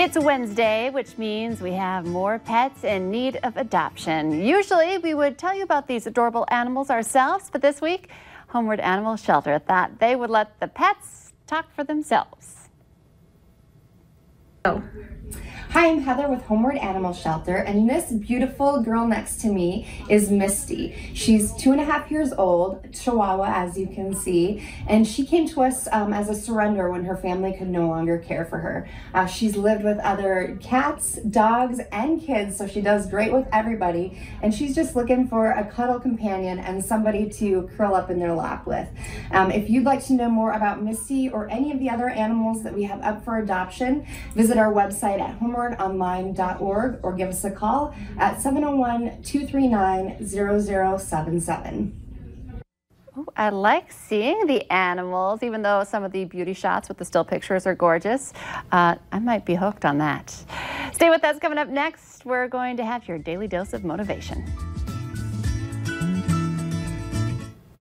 It's Wednesday, which means we have more pets in need of adoption. Usually we would tell you about these adorable animals ourselves, but this week, Homeward Animal Shelter thought they would let the pets talk for themselves. Oh. Hi, I'm Heather with Homeward Animal Shelter, and this beautiful girl next to me is Misty. She's two and a half years old, Chihuahua, as you can see, and she came to us um, as a surrender when her family could no longer care for her. Uh, she's lived with other cats, dogs, and kids, so she does great with everybody, and she's just looking for a cuddle companion and somebody to curl up in their lap with. Um, if you'd like to know more about Misty or any of the other animals that we have up for adoption, visit our website at Homeward homewardonline.org or give us a call at 701 239 0077. I like seeing the animals, even though some of the beauty shots with the still pictures are gorgeous. Uh, I might be hooked on that. Stay with us. Coming up next, we're going to have your daily dose of motivation.